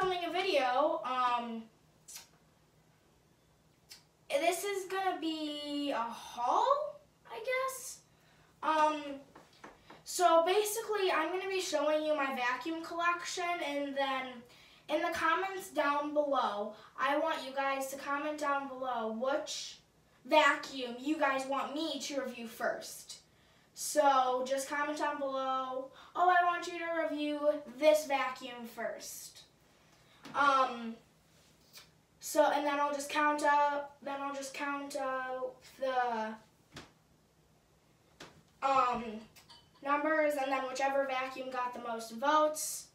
filming a video. Um, this is gonna be a haul, I guess. Um, so basically, I'm gonna be showing you my vacuum collection, and then in the comments down below, I want you guys to comment down below which vacuum you guys want me to review first. So just comment down below, oh, I want you to review this vacuum first. Um, so, and then I'll just count out, then I'll just count out the um, numbers, and then whichever vacuum got the most votes,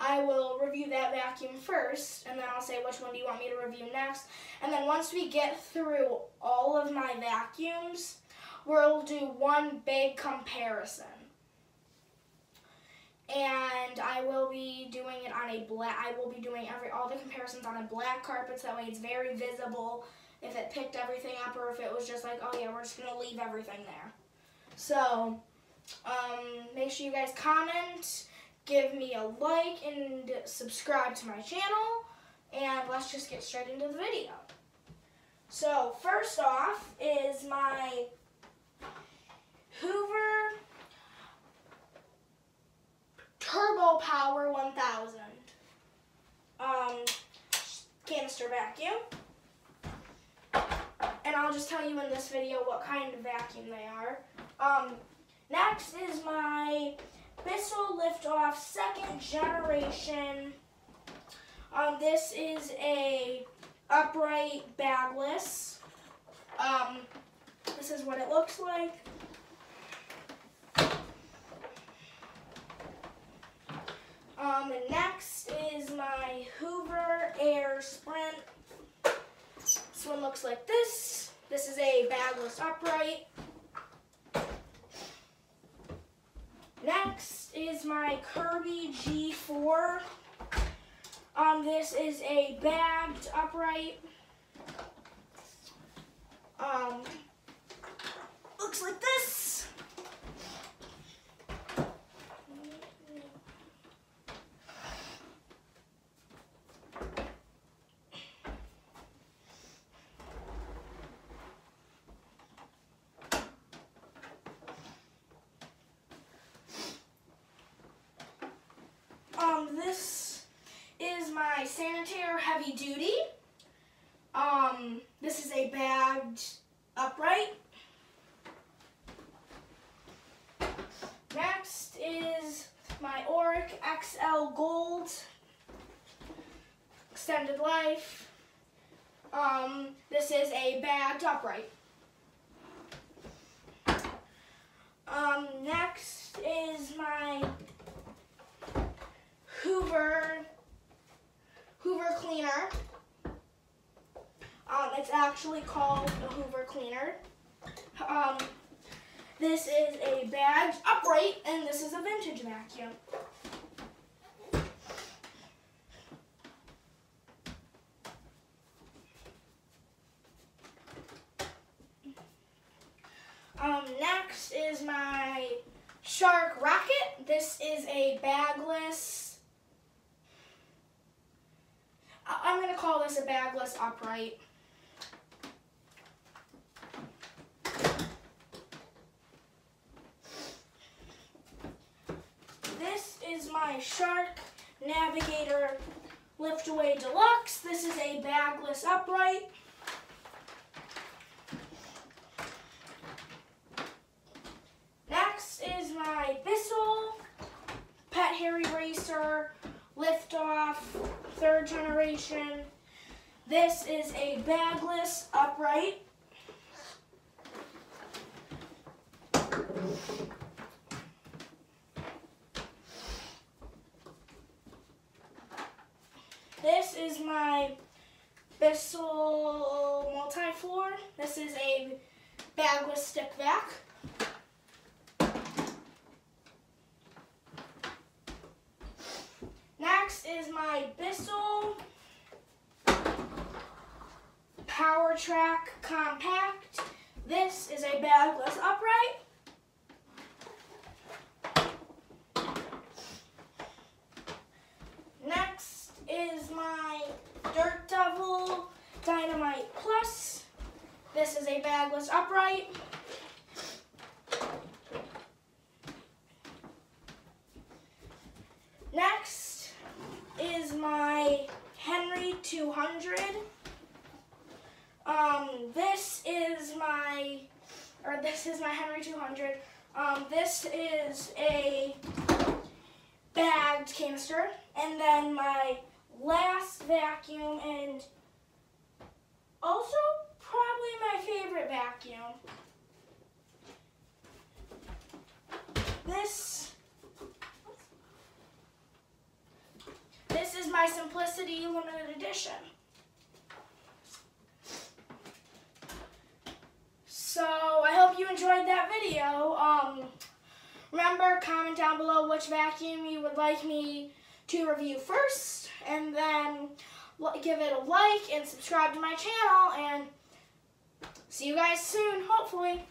I will review that vacuum first, and then I'll say which one do you want me to review next. And then once we get through all of my vacuums, we'll do one big comparison. And I will be doing it on a black, I will be doing every all the comparisons on a black carpet so that way it's very visible if it picked everything up or if it was just like, oh yeah, we're just going to leave everything there. So, um, make sure you guys comment, give me a like, and subscribe to my channel. And let's just get straight into the video. So, first off is my Hoover Power 1000 um, canister vacuum. And I'll just tell you in this video what kind of vacuum they are. Um, next is my Bissell Liftoff second generation. Um, this is a upright bagless. Um, this is what it looks like. Um, next is my Hoover Air Sprint. This one looks like this. This is a bagless upright. Next is my Kirby G4. Um, this is a bagged upright. Um, looks like this. Um, this is my Sanitaire Duty. Um, this is a bagged upright. Next is my Oreck XL Gold extended life. Um, this is a bagged upright. Um, next is my Hoover Hoover cleaner. Um, it's actually called a Hoover cleaner. Um, this is a bagged upright, and this is a vintage vacuum. Um, next is my Shark Rocket. This is a bagless. I'm going to call this a bagless upright. This is my Shark Navigator Liftaway Deluxe. This is a bagless upright. Next is my Bissell Pet Hair Eraser Liftoff third generation. This is a bagless upright. This is my Bissell multi-floor. This is a bagless stick vac. Next is my Bissell Power Track Compact. This is a bagless upright. Next is Dynamite Plus. This is a bagless upright. Next is my Henry 200. Um, this is my, or this is my Henry 200. Um, this is a bagged canister. And then my last vacuum and also probably my favorite vacuum. This This is my Simplicity limited edition. So I hope you enjoyed that video. Um, remember, comment down below which vacuum you would like me to review first, and then give it a like and subscribe to my channel, and see you guys soon, hopefully.